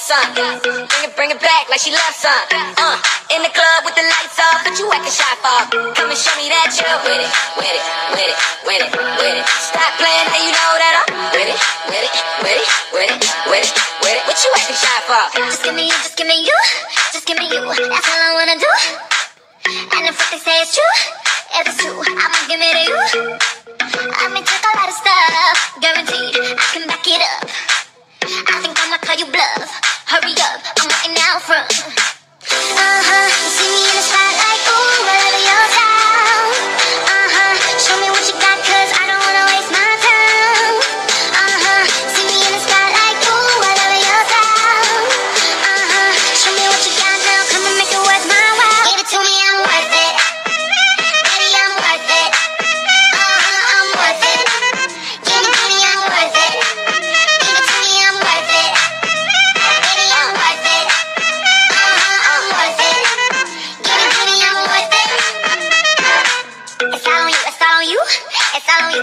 some. Bring it, bring it back like she loves some. Uh, in the club with the lights off, but you acting shy for. Come and show me that you're with it, with it, with it, with it, with it. Stop playing, now you know that I'm with it, with it, with it, with it, with it, with it. What you acting shy for? Just give me you, just give me you, just give me you. That's all I wanna do. And if what they say is true, if it's true, I'ma give it to you. I may take a lot of stuff, front.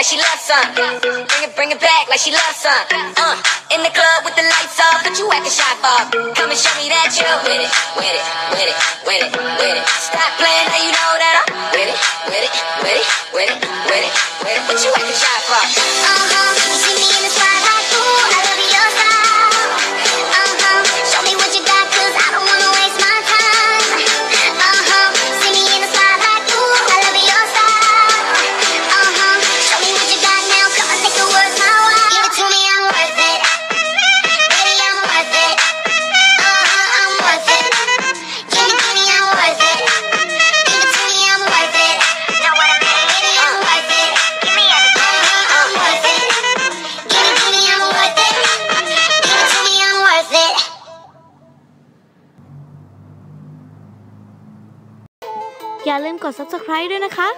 like she loves some. Bring it, bring it back like she loves some. Uh, in the club with the lights off, but you acting shy for. Come and show me that you're with it, with it, with it, with it, with it. Stop playing, now you know that I'm with it, with it, with it, with it, with it, with it. What you acting shy for? Uh-huh, see me in the spotlight, อย่าลืมกด subscribe ด้วยนะคะ